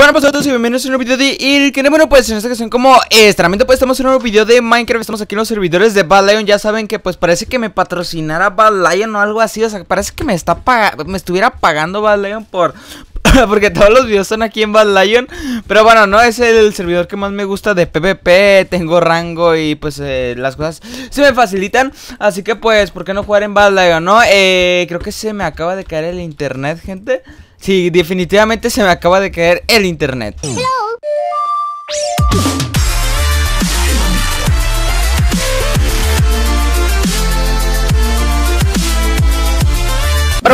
Bueno pues a todos y bienvenidos a un nuevo video de el que bueno pues en esta ocasión como extramento pues estamos en un nuevo video de Minecraft Estamos aquí en los servidores de Bad Lion Ya saben que pues parece que me patrocinara Bad Lion o algo así O sea parece que me está me estuviera pagando Bad Lion por, porque todos los videos son aquí en Bad Lion. Pero bueno, no es el servidor que más me gusta de PvP. Tengo rango y pues eh, las cosas se me facilitan. Así que pues, ¿por qué no jugar en Bad Lion, no? Eh, creo que se me acaba de caer el internet, gente. Sí, definitivamente se me acaba de caer el internet.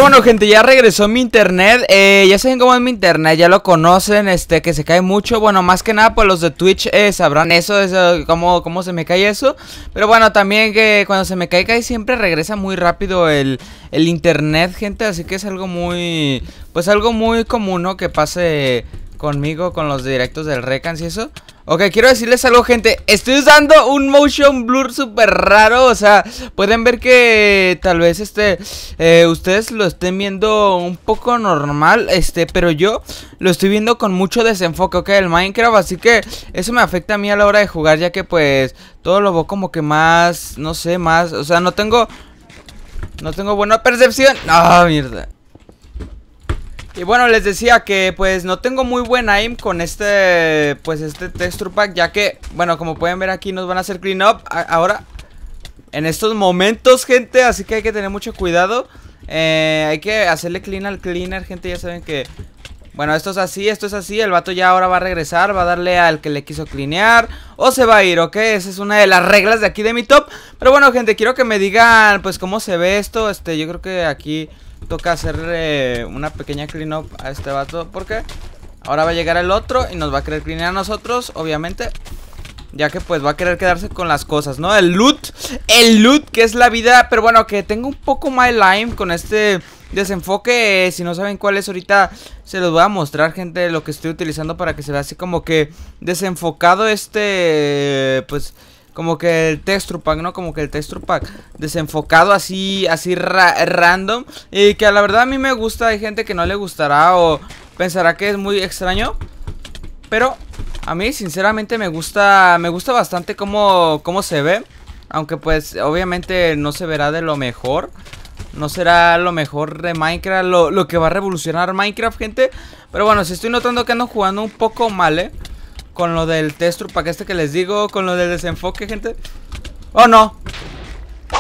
Bueno, gente, ya regresó mi internet. Eh, ya saben cómo es mi internet, ya lo conocen, este, que se cae mucho. Bueno, más que nada, pues los de Twitch eh, sabrán eso, eso cómo, cómo se me cae eso. Pero bueno, también que cuando se me cae, cae siempre regresa muy rápido el, el internet, gente. Así que es algo muy, pues algo muy común, ¿no? Que pase conmigo, con los directos del Recans y eso. Ok, quiero decirles algo, gente. Estoy usando un motion blur súper raro. O sea, pueden ver que tal vez este eh, ustedes lo estén viendo un poco normal. Este, pero yo lo estoy viendo con mucho desenfoque, ok, el Minecraft. Así que eso me afecta a mí a la hora de jugar, ya que pues todo lo veo como que más, no sé, más. O sea, no tengo, no tengo buena percepción. Ah, mierda. Y bueno, les decía que pues no tengo muy buen aim con este, pues este texture pack Ya que, bueno, como pueden ver aquí nos van a hacer clean up. Ahora En estos momentos, gente, así que hay que tener mucho cuidado. Eh, Hay que hacerle clean al cleaner, gente, ya saben que bueno, esto es así, esto es así El vato ya ahora va a regresar, va a darle al que le quiso cleanear O se va a ir, ¿ok? Esa es una de las reglas de aquí de mi top. Pero bueno, gente, quiero que me digan, pues, cómo se ve esto Este, yo creo que aquí toca hacer una pequeña clean up a este vato Porque ahora va a llegar el otro y nos va a querer cleanear a nosotros, obviamente ya que pues va a querer quedarse con las cosas, ¿no? El loot, el loot que es la vida Pero bueno, que tengo un poco my lime con este desenfoque Si no saben cuál es ahorita se los voy a mostrar gente Lo que estoy utilizando para que se vea así como que desenfocado este Pues como que el texture pack, ¿no? Como que el texture pack desenfocado así, así random. Y que a la verdad a mí me gusta, hay gente que no le gustará o pensará que es muy extraño. Pero a mí sinceramente me gusta, me gusta bastante cómo, cómo se ve. Aunque pues obviamente no se verá de lo mejor. No será lo mejor de Minecraft, lo, lo que va a revolucionar Minecraft, gente. Pero bueno, si estoy notando que ando jugando un poco mal, ¿eh? Con lo del texture pack este que les digo, con lo del desenfoque, gente. Oh, no.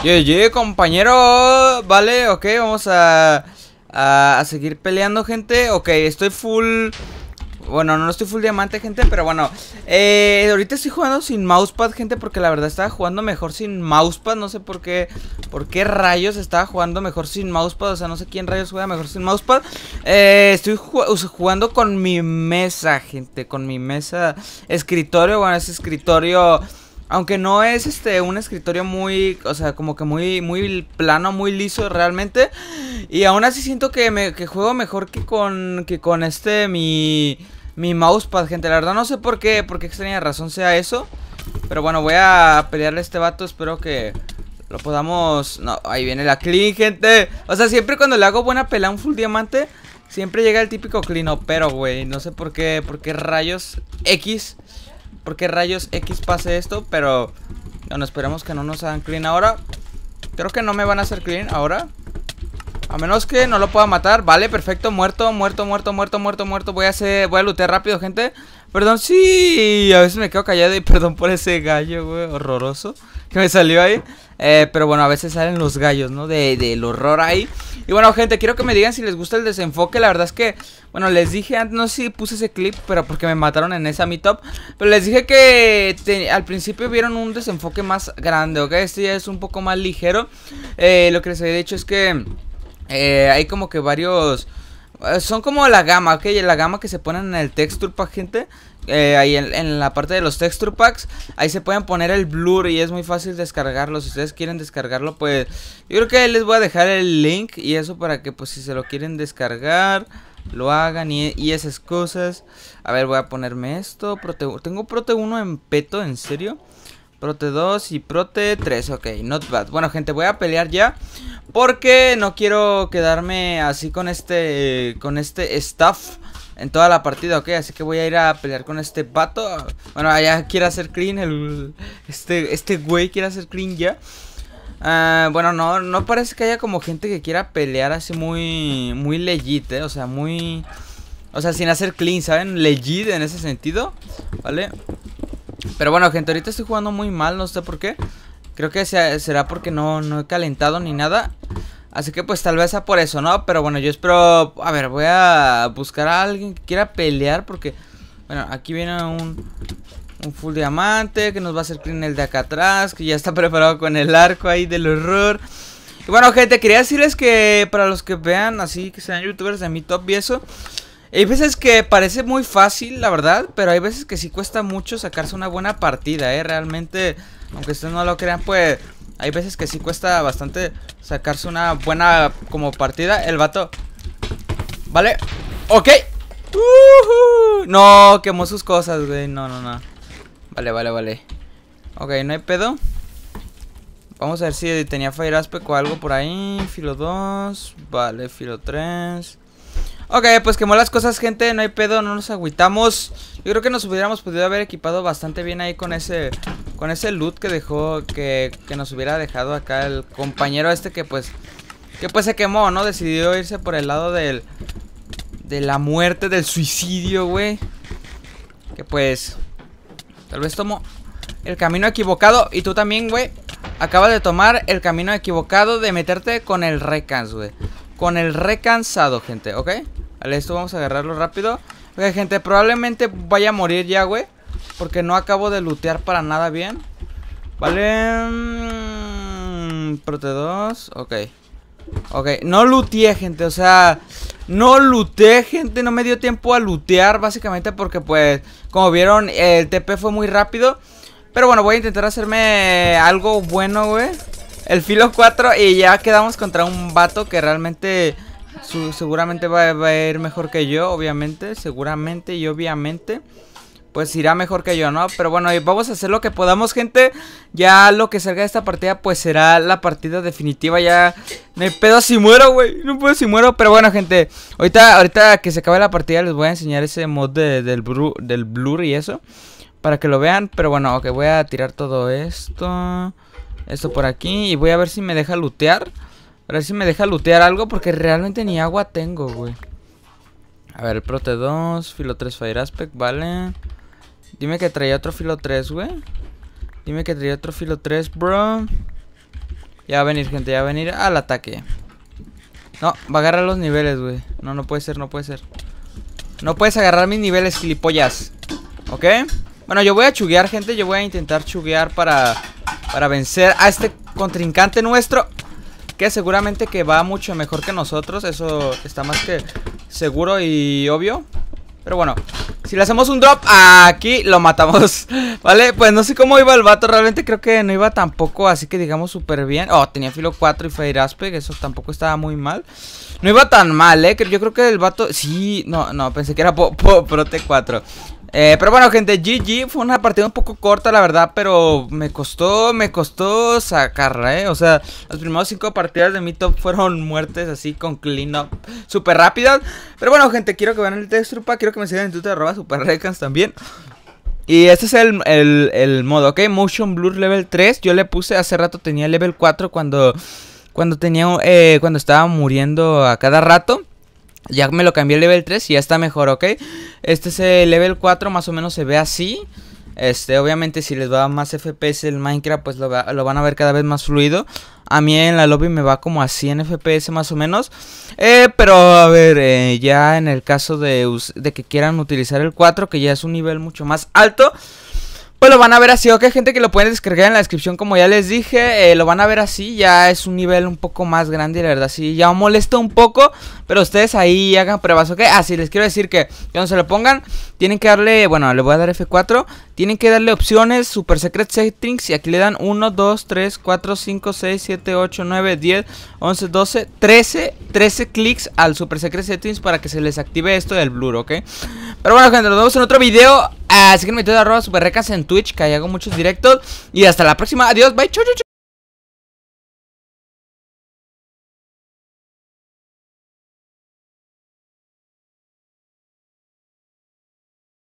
GG, compañero. Vale, ok, vamos a, a, a seguir peleando, gente. Ok, estoy full bueno, no estoy full diamante, gente, pero bueno. Eh, Ahorita estoy jugando sin mousepad, gente Porque la verdad estaba jugando mejor sin mousepad. No sé por qué, por qué rayos estaba jugando mejor sin mousepad. O sea, no sé quién rayos juega mejor sin mousepad. Eh, Estoy jugando con mi mesa, gente Con mi mesa. Escritorio Bueno, ese escritorio... Aunque no es este un escritorio muy, o sea, como que muy muy plano, muy liso realmente. Y aún así siento que me que juego mejor que con que con este mi mi mousepad, gente. La verdad no sé por qué, por qué extraña razón sea eso. Pero bueno, voy a pelearle a este vato. Espero que lo podamos... No, ahí viene la clean, gente. O sea, siempre cuando le hago buena pelea a un full diamante, siempre llega el típico clean. pero, güey, no sé por qué, por qué rayos X. Por qué rayos X pase esto, pero... Bueno, esperemos que no nos hagan clean ahora. Creo que no me van a hacer clean ahora. A menos que no lo pueda matar Vale, perfecto, muerto, muerto, muerto, muerto, muerto, muerto Voy a hacer, voy a lootear rápido, gente Perdón, sí, a veces me quedo callado Y perdón por ese gallo, güey, horroroso Que me salió ahí. Eh, Pero bueno, a veces salen los gallos, ¿no? De, del horror ahí. Y bueno, gente, quiero que me digan si les gusta el desenfoque. La verdad es que, bueno, les dije antes No sé si puse ese clip, pero porque me mataron en esa mi top Pero les dije que al principio vieron un desenfoque más grande, ¿ok? Este ya es un poco más ligero. Eh, Lo que les había dicho es que eh, hay como que varios... Eh, son como la gama, ok, la gama que se ponen en el texture pack, gente. Eh, Ahí en, la parte de los texture packs Ahí se pueden poner el blur y es muy fácil descargarlo. Si ustedes quieren descargarlo, pues Yo creo que les voy a dejar el link Y eso para que pues si se lo quieren descargar Lo hagan y, y esas cosas. A ver, voy a ponerme esto. Prote, Tengo Prote 1 en peto, ¿en serio? Prote 2 y Prote 3, ok, not bad. Bueno gente, voy a pelear ya Porque no quiero quedarme así con este Con este stuff en toda la partida, ¿ok? Así que voy a ir a pelear con este vato. Bueno, allá quiere hacer clean el... Este, este güey quiere hacer clean ya. Ah, bueno, no, no parece que haya como gente que quiera pelear así muy, muy legit, ¿eh? O sea, muy... O sea, sin hacer clean, ¿saben? Legit en ese sentido, ¿vale? Pero bueno, gente, ahorita estoy jugando muy mal, no sé por qué. Creo que será porque no, no he calentado ni nada. Así que pues tal vez sea por eso, ¿no? Pero bueno, yo espero... A ver, voy a buscar a alguien que quiera pelear porque... Bueno, aquí viene un, un full diamante que nos va a hacer clean el de acá atrás, que ya está preparado con el arco ahí del horror. Y bueno, gente, quería decirles que para los que vean así, que sean youtubers de mi top y eso... Hay veces que parece muy fácil, la verdad, pero hay veces que sí cuesta mucho sacarse una buena partida, ¿eh? Realmente, aunque ustedes no lo crean, pues hay veces que sí cuesta bastante sacarse una buena como partida. El vato. Vale. Ok. No, quemó sus cosas, güey. No, no, no. Vale, vale, vale. Ok, no hay pedo. Vamos a ver si tenía Fire Aspect o algo por ahí. Filo 2. Vale, filo 3. Ok, pues quemó las cosas, gente, no hay pedo, no nos agüitamos Yo creo que nos hubiéramos podido haber equipado bastante bien ahí con ese Con ese loot que dejó, que, que nos hubiera dejado acá el compañero este que pues Que pues se quemó, ¿no? Decidió irse por el lado del De la muerte, del suicidio, güey Que pues Tal vez tomó el camino equivocado Y tú también, güey Acabas de tomar el camino equivocado de meterte con el recans, güey con el recansado, gente, ¿ok? Vale, esto vamos a agarrarlo rápido. Ok, gente, probablemente vaya a morir ya, güey Porque no acabo de lootear para nada bien. Vale mm, Prote 2, ok. Ok, no looteé, gente, o sea No looteé, gente, no me dio tiempo a lootear Básicamente porque, pues, como vieron El TP fue muy rápido. Pero bueno, voy a intentar hacerme algo bueno, güey. El filo 4 y ya quedamos contra un vato que realmente seguramente va, a ir mejor que yo, obviamente, seguramente y obviamente. Pues irá mejor que yo, ¿no? Pero bueno, vamos a hacer lo que podamos, gente. Ya lo que salga de esta partida, pues será la partida definitiva. Ya no hay pedo si muero, güey. No puedo si muero. Pero bueno, gente. Ahorita, ahorita que se acabe la partida, les voy a enseñar ese mod del, del blur y eso. Para que lo vean. Pero bueno, ok, voy a tirar todo esto. Esto por aquí. Y voy a ver si me deja lootear. A ver si me deja lootear algo. Porque realmente ni agua tengo, güey. A ver, Prote 2. Filo 3 Fire Aspect, vale. Dime que traía otro filo 3, güey. Dime que traía otro filo 3, bro. Ya va a venir, gente. Ya va a venir al ataque. No, va a agarrar los niveles, güey. No, no puede ser, no puede ser. No puedes agarrar mis niveles, gilipollas. ¿Ok? Bueno, yo voy a chuguear, gente. Yo voy a intentar chuguear para para vencer a este contrincante nuestro Que seguramente que va mucho mejor que nosotros Eso está más que seguro y obvio Pero bueno, si le hacemos un drop aquí lo matamos Vale, pues no sé cómo iba el vato Realmente creo que no iba tampoco así que digamos súper bien Oh, tenía filo 4 y fire aspect Eso tampoco estaba muy mal no iba tan mal, eh. Yo creo que el vato. Sí, no, no, pensé que era Prote 4. Eh, pero bueno, gente, GG fue una partida un poco corta, la verdad, pero me costó, me costó sacarla, ¿eh? O sea, las primeras cinco partidas de mi top fueron muertes así con clean up súper rápidas. Pero bueno, gente, quiero que vean el textrupa, quiero que me sigan en Twitter, arroba superrecans también. Y este es el, el, modo, ¿ok? Motion Blur level 3, yo le puse, hace rato tenía level 4 cuando, cuando tenía, eh, cuando estaba muriendo a cada rato. Ya me lo cambié al level 3 y ya está mejor, ¿ok? Este es el level 4, más o menos se ve así. Este, obviamente si les va más FPS el Minecraft, pues lo, van a ver cada vez más fluido. A mí en la lobby me va como a 100 FPS más o menos. Eh, pero a ver, eh, ya en el caso de, de que quieran utilizar el 4, que ya es un nivel mucho más alto. Pues lo van a ver así, ok gente que lo pueden descargar en la descripción como ya les dije eh, Lo van a ver así, ya es un nivel un poco más grande la verdad sí, ya molesta un poco Pero ustedes ahí hagan pruebas, ok. Ah, sí, les quiero decir que cuando se lo pongan Tienen que darle, bueno, le voy a dar F4 Tienen que darle opciones, Super Secret Settings Y aquí le dan 1, 2, 3, 4, 5, 6, 7, 8, 9, 10, 11, 12, 13 13 clics al Super Secret Settings para que se les active esto del blur, ok. Pero bueno gente, nos vemos en otro video Así que me meto de arroba superrecas en Twitch, que ahí hago muchos directos. Y hasta la próxima. Adiós, bye, chau, chau, chau.